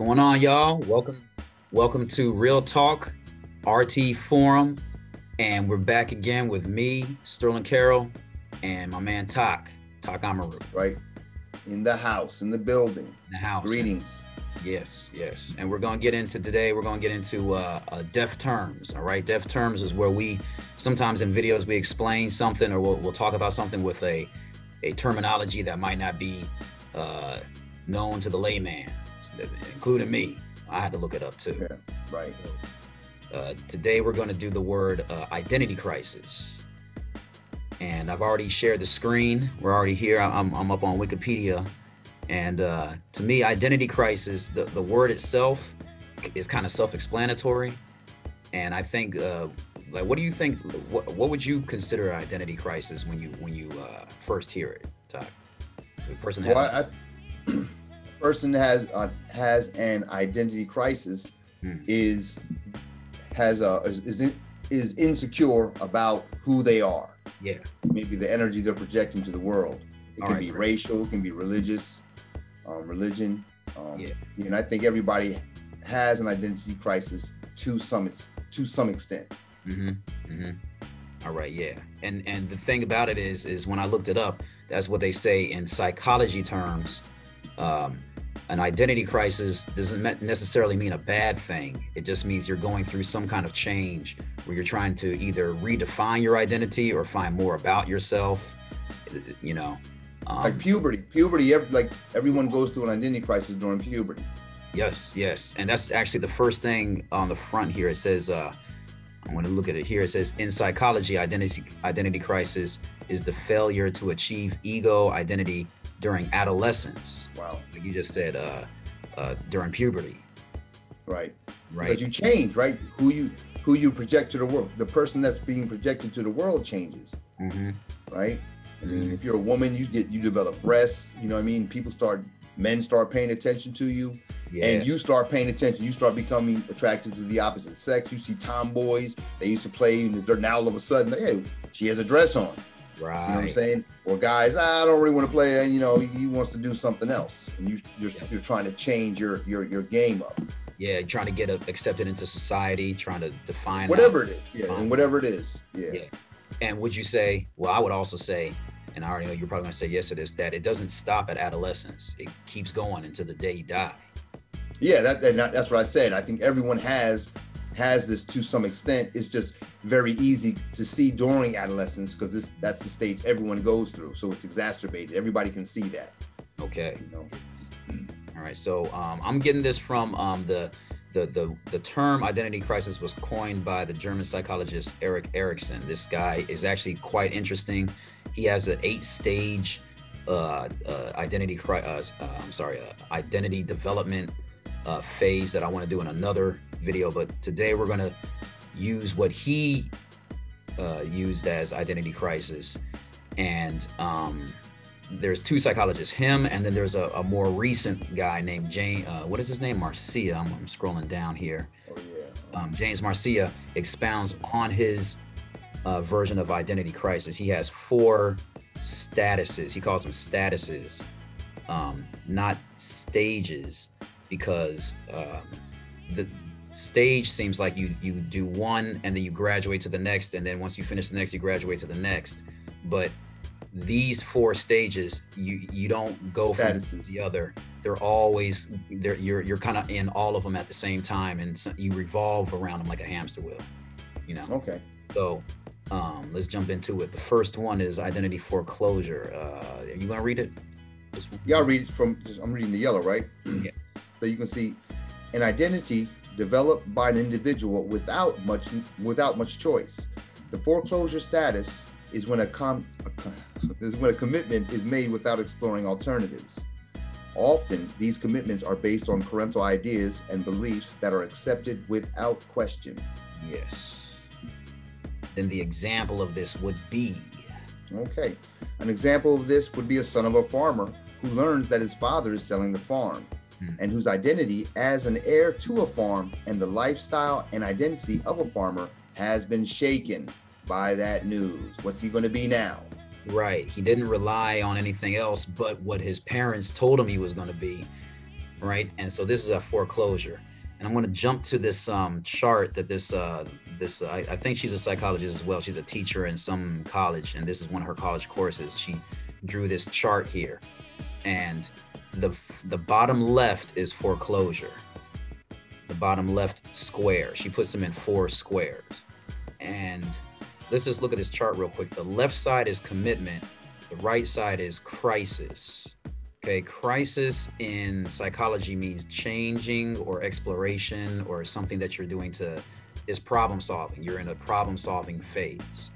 going on, y'all? Welcome, welcome to Real Talk RT Forum, and we're back again with me, Sterlyn Carroll, and my man Tak, Tak Amaru. Right, in the house, in the building. In the house. Greetings. Yes, yes, and we're gonna get into today. We're gonna get into uh, uh, Def Terms. All right, Def Terms is where we sometimes in videos we explain something or we'll, we'll talk about something with a a terminology that might not be uh, known to the layman, including me. I had to look it up too. Yeah, right. Uh, today we're going to do the word uh, identity crisis. And I've already shared the screen. We're already here. I'm, I'm up on Wikipedia. And uh, to me, identity crisis, the, the word itself is kind of self explanatory. And I think, uh, like, what do you think? What, what would you consider an identity crisis when you when you uh, first hear it? The person has. Well, I, person has uh, has an identity crisis hmm. is has a is is, in, is insecure about who they are. Yeah. Maybe the energy they're projecting to the world. It All can right, be great. racial, it can be religious, um, religion. Um, yeah. And I think everybody has an identity crisis to some to some extent. Mm-hmm. Mm-hmm. All right, yeah. And and the thing about it is is when I looked it up, that's what they say in psychology terms. Um, an identity crisis doesn't necessarily mean a bad thing. It just means you're going through some kind of change where you're trying to either redefine your identity or find more about yourself. You know, um, like puberty. Puberty, like everyone goes through an identity crisis during puberty. Yes, yes, and that's actually the first thing on the front here. It says, uh, "I'm going to look at it here." It says, "In psychology, identity identity crisis is the failure to achieve ego identity." During adolescence. Wow. Like you just said, uh, uh, during puberty. Right. Right. Because you change, right? Who you who you project to the world, the person that's being projected to the world changes. Mm-hmm. Right. I mean, if you're a woman, you get you develop breasts. You know what I mean? People start, men start paying attention to you, yeah. and you start paying attention. You start becoming attracted to the opposite sex. You see tomboys. They used to play, and they're now all of a sudden, hey, she has a dress on. Right. You know what I'm saying? Or guys, ah, I don't really want to play. And you know, he wants to do something else, and you you're, yeah. you're trying to change your your your game up. Yeah, trying to get accepted into society, trying to define whatever it is. Yeah, and whatever it is. Yeah. yeah. And would you say? Well, I would also say, and I already know you're probably going to say yes to this, that it doesn't stop at adolescence. It keeps going until the day you die. Yeah, that, that that's what I said. I think everyone has has this to some extent. It's just very easy to see during adolescence because this that's the stage everyone goes through. So it's exacerbated. Everybody can see that. Okay. You know? All right. So um, I'm getting this from um, the, the the the term identity crisis was coined by the German psychologist Erik Erikson. This guy is actually quite interesting. He has an eight stage uh, uh, identity cri- uh, uh I'm sorry uh, identity development uh, phase that I want to do in another video. But today we're going to use what he uh, used as identity crisis. And um, there's two psychologists, him, and then there's a, a more recent guy named Jane. Uh, what is his name? Marcia. I'm, I'm scrolling down here. Oh, yeah. Um, James Marcia expounds on his uh, version of identity crisis. He has four statuses. He calls them statuses, um, not stages, because um, the stage seems like you you do one and then you graduate to the next and then once you finish the next you graduate to the next. But these four stages you you don't go from Statuses. the other. They're always they're you're you're kind of in all of them at the same time and so you revolve around them like a hamster wheel you know? Okay. So um let's jump into it. The first one is identity foreclosure. Uh are you gonna read it? Yeah i'll read it from just i'm reading the yellow right? Yeah so you can see an identity developed by an individual without much without much choice. The foreclosure status is when a, com, is when a commitment is made without exploring alternatives. Often, these commitments are based on parental ideas and beliefs that are accepted without question. Yes. Then the example of this would be. Okay. An example of this would be a son of a farmer who learns that his father is selling the farm mm. and whose identity as an heir to a farm and the lifestyle and identity of a farmer has been shaken by that news. What's he going to be now? Right. He didn't rely on anything else but what his parents told him he was going to be. right? And so this is a foreclosure. And I'm going to jump to this um, chart that this uh, this uh, I, I think she's a psychologist as well. She's a teacher in some college, and this is one of her college courses. She drew this chart here, and the the bottom left is foreclosure. The bottom left square. She puts them in four squares, and let's just look at this chart real quick. The left side is commitment. The right side is crisis. Okay, crisis in psychology means changing or exploration or something that you're doing to is problem solving. You're in a problem solving phase,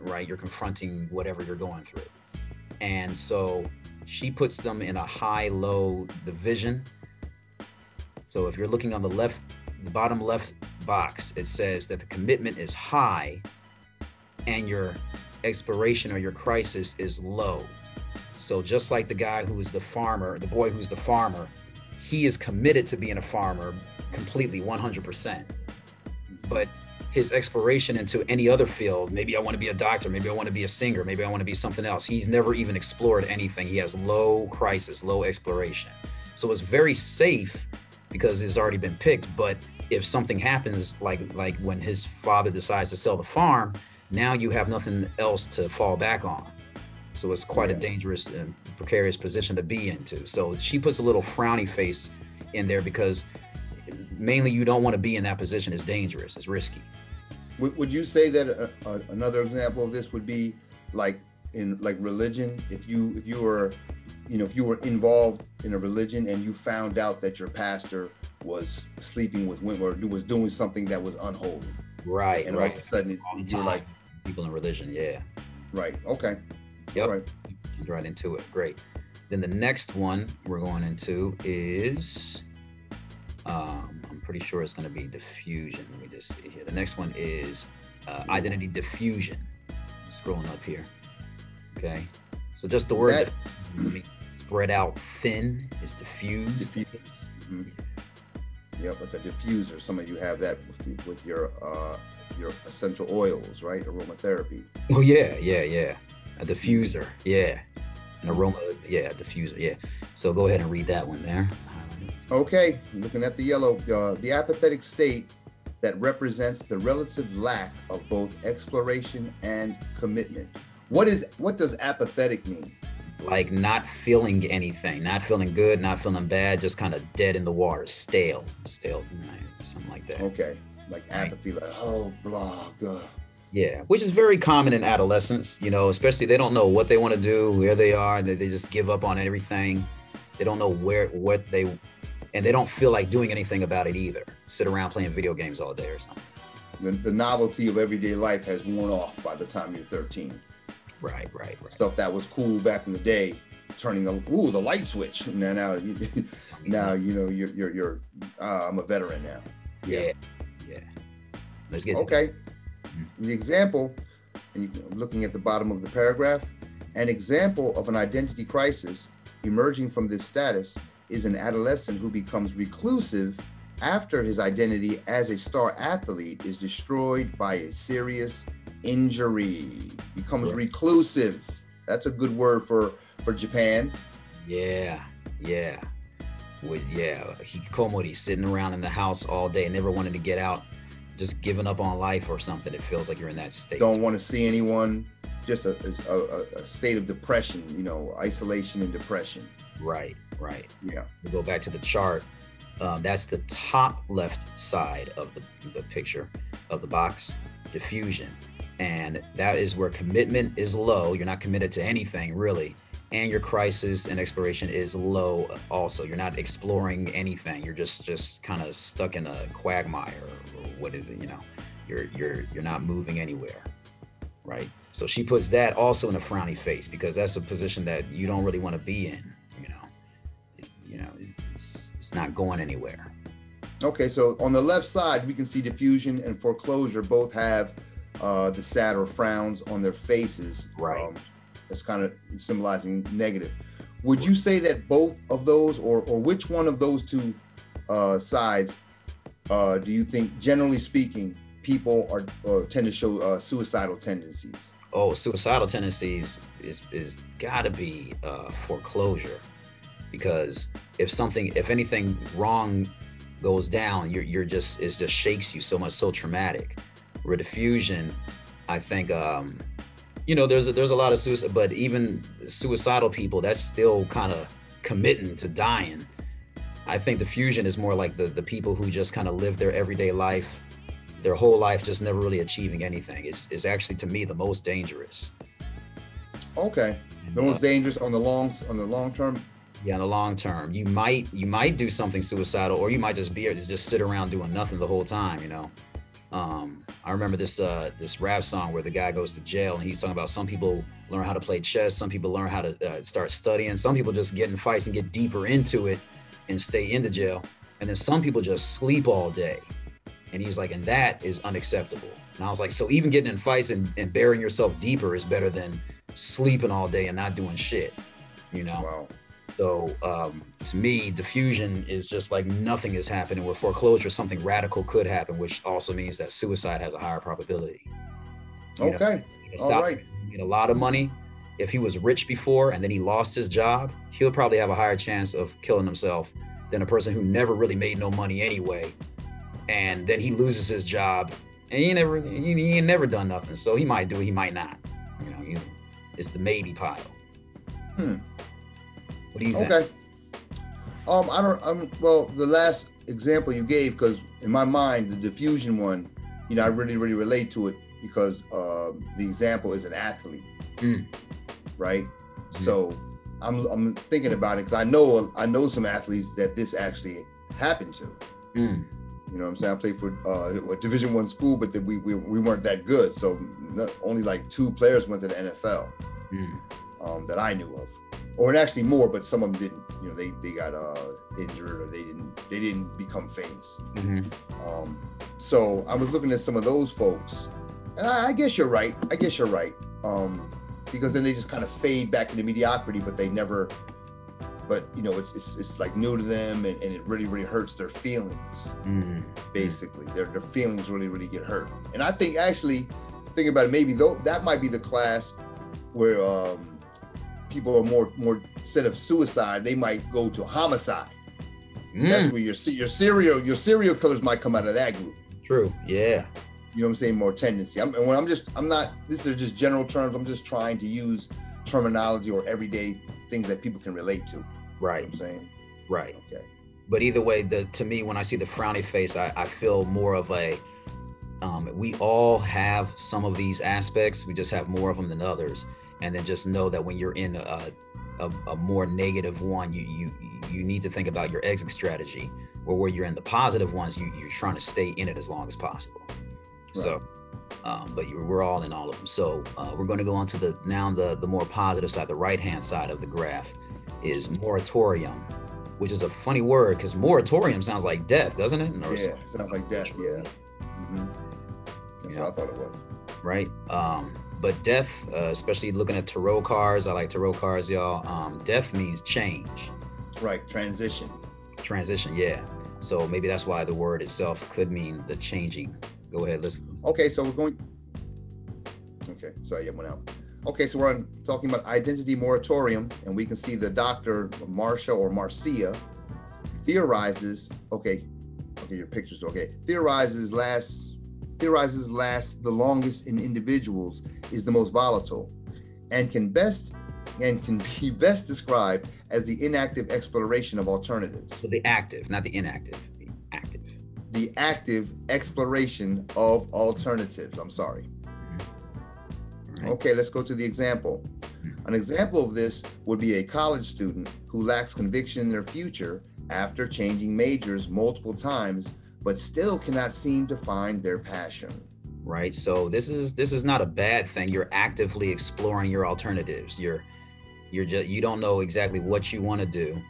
right? You're confronting whatever you're going through. And so she puts them in a high low division. So if you're looking on the left, the bottom left box, it says that the commitment is high and your expiration or your crisis is low. So just like the guy who's the farmer, the boy who's the farmer, he is committed to being a farmer completely 100%. But his exploration into any other field, maybe I want to be a doctor, maybe I want to be a singer, maybe I want to be something else. He's never even explored anything. He has low crisis, low exploration. So it's very safe because it's already been picked, but if something happens like like when his father decides to sell the farm, now you have nothing else to fall back on. So it's quite yeah. a dangerous and precarious position to be into. So she puts a little frowny face in there because mainly you don't want to be in that position. It's dangerous. It's risky. Would you say that a, a, another example of this would be like in like religion? If you if you were, you know, if you were involved in a religion and you found out that your pastor was sleeping with women or was doing something that was unholy, right? And right. all of a sudden you're like people in religion, yeah. Right. Okay. Yep. Right. Right into it. Great. Then the next one we're going into is, um, pretty sure it's going to be diffusion. Let me just see here. The next one is uh, identity diffusion. Scrolling up here. Okay. So just the word that, spread out thin is diffused. Diffuse. Mm-hmm. Yeah, but the diffuser, some of you have that with, with your uh, your essential oils, right? Aromatherapy. Oh yeah, yeah, yeah a diffuser. Yeah, an aroma. Yeah, diffuser. Yeah. So go ahead and read that one there. Okay, looking at the yellow, uh, the apathetic state that represents the relative lack of both exploration and commitment. What is what does apathetic mean? Like not feeling anything, not feeling good, not feeling bad, just kind of dead in the water, stale, stale, something like that. Okay, like apathy, like oh blah, blah. Yeah, which is very common in adolescence, you know, especially they don't know what they want to do, where they are, and they, they just give up on everything. They don't know where what they and they don't feel like doing anything about it either. Sit around playing video games all day or something. The, the novelty of everyday life has worn off by the time you're 13. Right, right, right. Stuff that was cool back in the day, turning the ooh the light switch. Now, now, now you know you're you're, you're uh, I'm a veteran now. Yeah, yeah. Let's get okay. The example, and you looking at the bottom of the paragraph, an example of an identity crisis emerging from this status is an adolescent who becomes reclusive after his identity as a star athlete is destroyed by a serious injury. Becomes right. reclusive. That's a good word for for Japan. Yeah, yeah. With yeah, hikikomori sitting around in the house all day, never wanted to get out just giving up on life or something. It feels like you're in that state. Don't want to see anyone. Just a, a, a state of depression, you know, isolation and depression. Right, right. Yeah. We go back to the chart. Um, that's the top left side of the, the picture of the box, diffusion. And that is where commitment is low. You're not committed to anything really. And your crisis and exploration is low also. You're not exploring anything. You're just just kind of stuck in a quagmire or what is it? You know, you're you're you're not moving anywhere, right? So she puts that also in a frowny face because that's a position that you don't really want to be in. You know, it, you know, it's it's not going anywhere. Okay, so on the left side, we can see diffusion and foreclosure both have uh, the sad or frowns on their faces. Right. Um, that's kind of symbolizing negative. Would you say that both of those, or or which one of those two uh, sides uh, do you think, generally speaking, people are uh, tend to show uh, suicidal tendencies? Oh, suicidal tendencies is is got to be uh, foreclosure, because if something, if anything wrong goes down, you're you're just it just shakes you so much, so traumatic. Where diffusion, I think, um, you know, there's a, there's a lot of suicide, but even suicidal people, that's still kind of committing to dying. I think diffusion is more like the the people who just kind of live their everyday life, their whole life, just never really achieving anything. Is is actually to me the most dangerous. Okay, the most dangerous on the long on the long term. Yeah, in the long term, you might you might do something suicidal, or you might just be just sit around doing nothing the whole time. You know, um, I remember this uh, this rap song where the guy goes to jail and he's talking about some people learn how to play chess, some people learn how to uh, start studying, some people just get in fights and get deeper into it and stay in the jail, and then some people just sleep all day. And he's like, and that is unacceptable. And I was like, so even getting in fights and, and burying yourself deeper is better than sleeping all day and not doing shit, you know? Wow. So um, to me, diffusion is just like nothing is happening. Where foreclosure, something radical could happen, which also means that suicide has a higher probability. You okay. Know, All right. Made a lot of money. If he was rich before and then he lost his job, he'll probably have a higher chance of killing himself than a person who never really made no money anyway, and then he loses his job and he never he, he ain't never done nothing. So he might do it, he might not. You know, you, it's the maybe pile. Hmm. What do you think? Okay. Um, I don't. Um, well, the last example you gave, because in my mind, the diffusion one, you know, I really, really relate to it because uh, the example is an athlete, mm. right? Mm. So I'm, I'm thinking about it because I know I know some athletes that this actually happened to. Mm. You know what I'm saying? I played for uh, a Division One school, but the, we, we we weren't that good. So not, only like two players went to the NFL mm. um, that I knew of or actually more, but some of them didn't. You know, they they got uh, injured or they didn't they didn't become famous. Mm-hmm. Um, so I was looking at some of those folks, and I, I guess you're right. I guess you're right. Um, because then they just kind of fade back into mediocrity, but they never. But you know, it's it's, it's like new to them, and, and it really really hurts their feelings. Mm-hmm. Basically, their their feelings really really get hurt. And I think actually, thinking about it, maybe though that might be the class where um, people are more more instead of suicide, they might go to homicide. Mm. That's where your your serial your serial killers might come out of that group. True. Yeah. You know what I'm saying? More tendency. I'm, and when I'm just I'm not. These are just general terms. I'm just trying to use terminology or everyday things that people can relate to. Right. You know I'm saying. Right. Okay. But either way, the to me when I see the frowny face, I, I feel more of a um, we all have some of these aspects. We just have more of them than others and then just know that when you're in a, a, a more negative one, you you you need to think about your exit strategy. Or where you're in the positive ones, you, you're trying to stay in it as long as possible. Right. So, um, but you, we're all in all of them. So uh, we're going to go on to the now the the more positive side, the right hand side of the graph is moratorium, which is a funny word because moratorium sounds like death, doesn't it? Or yeah, sounds like death. Yeah. Mm-hmm. That's yeah. what I thought it was. Right. Um, but death, uh, especially looking at tarot cards, I like tarot cards, y'all. Um, death means change. Right, transition. Transition, yeah. So maybe that's why the word itself could mean the changing. Go ahead, listen. Okay, so we're going. Okay, sorry, I went out. Okay, so we're on, talking about identity moratorium, and we can see the doctor Marcia or Marcia theorizes. Okay, okay, your pictures. Okay, theorizes last theorizes last the longest in individuals is the most volatile and can best and can be best described as the inactive exploration of alternatives. So the active, not the inactive. The active. The active exploration of alternatives. I'm sorry. Mm-hmm. Right. Okay, let's go to the example. Mm-hmm. An example of this would be a college student who lacks conviction in their future after changing majors multiple times but still cannot seem to find their passion. Right? So this is this is not a bad thing. You're actively exploring your alternatives. You're you're just you don't know exactly what you want to do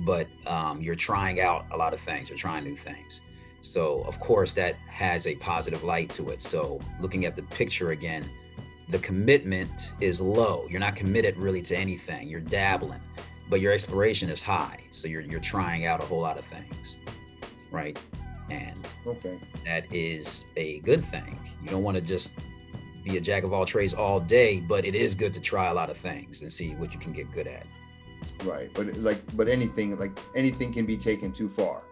but um, you're trying out a lot of things. You're trying new things. So of course that has a positive light to it. So looking at the picture again the commitment is low. You're not committed really to anything. You're dabbling but your exploration is high. So you're you're trying out a whole lot of things. Right and okay that is a good thing you don't want to just be a jack of all trades all day but it is good to try a lot of things and see what you can get good at Right, but like, but anything like anything can be taken too far.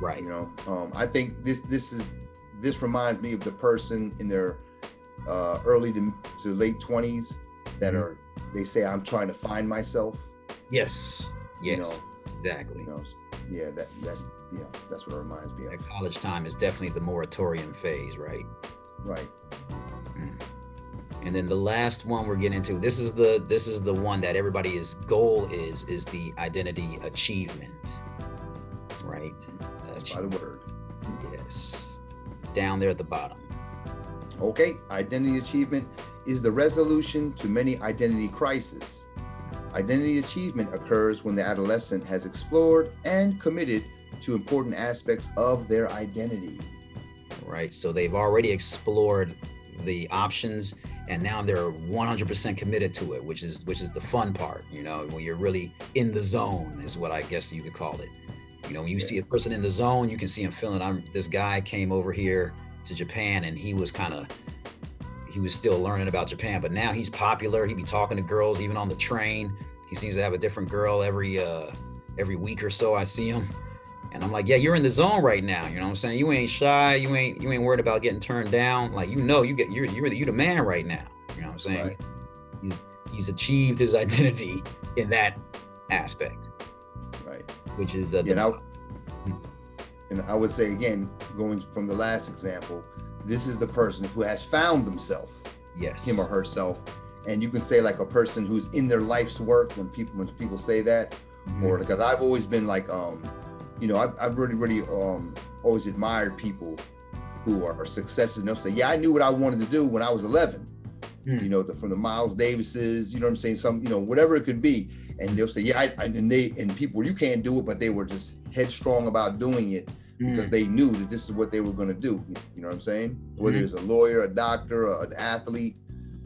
Right. You know, um, I think this this is this reminds me of the person in their uh, early to, to late twenties that Mhm. are they say I'm trying to find myself. Yes. You Yes. know, exactly. you know, yeah, that that's yeah, that's what it reminds me of. college time is definitely the moratorium phase, right? Right. Mm. And then the last one we're getting into, this is the this is the one that everybody's goal is is the identity achievement. Right? That's by the word. yes. Down there at the bottom. Okay, identity achievement is the resolution to many identity crises. Identity achievement occurs when the adolescent has explored and committed to important aspects of their identity. Right. So they've already explored the options and now they're 100% committed to it, which is which is the fun part, you know, when you're really in the zone is what I guess you could call it. You know, when you Yeah. see a person in the zone, you can see him feeling I'm this guy came over here to Japan and he was kind of he was still learning about Japan, but now he's popular. He'd be talking to girls even on the train. He seems to have a different girl every uh every week or so I see him. And I'm like, yeah, you're in the zone right now. You know what I'm saying? You ain't shy. You ain't you ain't worried about getting turned down. Like you know, you get you're you're the, you're the man right now. You know what I'm saying? Right. He's he's achieved his identity in that aspect, Right. which is uh, Yeah, the, and I, and I would say again, going from the last example, this is the person who has found themselves, yes, him or herself. And you can say like a person who's in their life's work when people when people say that, Mhm. or because I've always been like, um, you know, I've, I've really, really um, always admired people who are successes. And they'll say, yeah, I knew what I wanted to do when I was 11. Mm. You know, the, from the Miles Davises, you know what I'm saying? Some, you know, whatever it could be. And they'll say, yeah, I, I, and they, and people, you can't do it, but they were just headstrong about doing it because Mm. they knew that this is what they were going to do. You know what I'm saying? Whether Mhm. it's a lawyer, a doctor, or an athlete,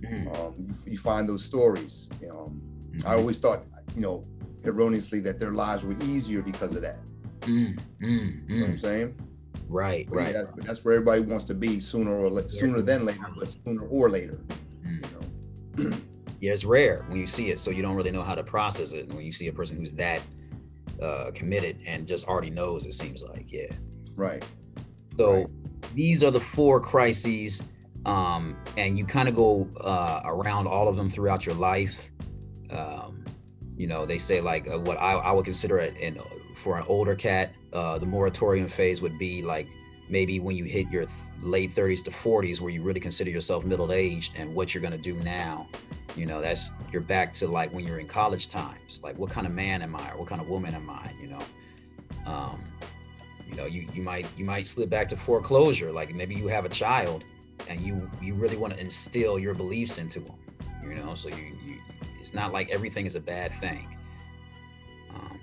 Mm. um, you, you find those stories. You Um, I Mhm. always thought, you know, erroneously that their lives were easier because of that. Mm, mm, You know what I'm mm. saying? Right, But right. that- that's where everybody wants to be sooner or la- sooner than later, but sooner or later. You know? Yeah, it's rare when you see it, so you don't really know how to process it. When you see a person who's that uh, committed and just already knows, it seems like, yeah. Right. So Right. these are the four crises, um, and you kind of go uh, around all of them throughout your life. Um, you know, they say like uh, what I, I would consider it in for an older cat, uh, the moratorium phase would be like maybe when you hit your th- late 30s to 40s, where you really consider yourself middle aged and what you're gonna do now. You know, that's you're back to like when you're in college times, like what kind of man am I or what kind of woman am I? You know. Um, you know you you might you might slip back to foreclosure like maybe you have a child and you you really want to instill your beliefs into them you know so you, you it's not like everything is a bad thing um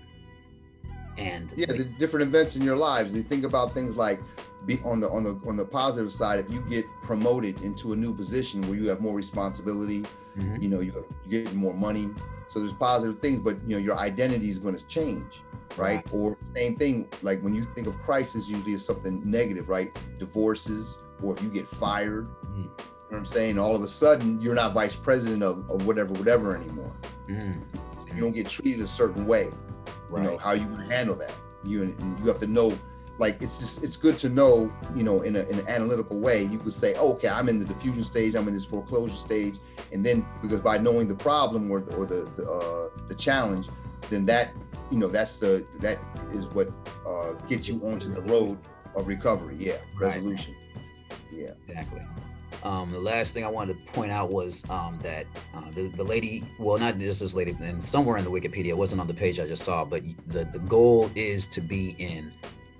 and Yeah, the different events in your lives. You think about things like be on the on the on the positive side. If you get promoted into a new position where you have more responsibility, Mhm. you know, you you get more money. So there's positive things, but you know, your identity is going to change, right? Or same thing, like when you think of crisis, usually it's something negative, right? Divorces, or if you get fired. Mhm. You know what I'm saying? All of a sudden, you're not vice president of, of whatever, whatever anymore. Mhm. You don't get treated a certain way you know how you handle that you and you have to know like it's just it's good to know you know in, a, in an analytical way you could say oh, okay i'm in the diffusion stage i'm in this foreclosure stage and then because by knowing the problem or, or the the, uh, the challenge then that you know that's the that is what uh, gets you onto the road of recovery. Yeah Right. resolution. Yeah. Exactly. Um the last thing i wanted to point out was um that uh, the, the lady well not just this lady and somewhere in the wikipedia it wasn't on the page i just saw but the the goal is to be in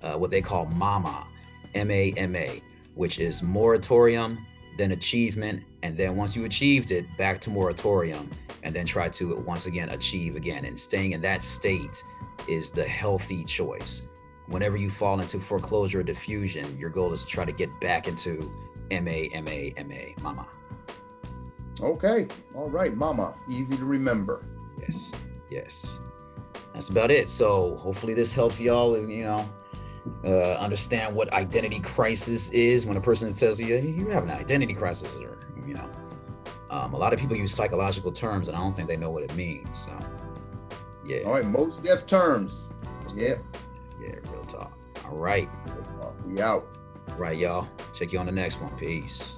uh, what they call mama m-a-m-a which is moratorium then achievement and then once you achieved it back to moratorium and then try to once again achieve again and staying in that state is the healthy choice whenever you fall into foreclosure or diffusion your goal is to try to get back into M-A, M-A, M-A, mama. okay all right mama easy to remember Yes, yes. That's about it. So hopefully this helps y'all, you know, uh, understand what identity crisis is when a person says you you have an identity crisis or, you know. Um, a lot of people use psychological terms and I don't think they know what it means. So Yeah. All right, most Def Terms. Yep. Yeah, real talk. All right. We out. Right, y'all. Check you on the next one. Peace.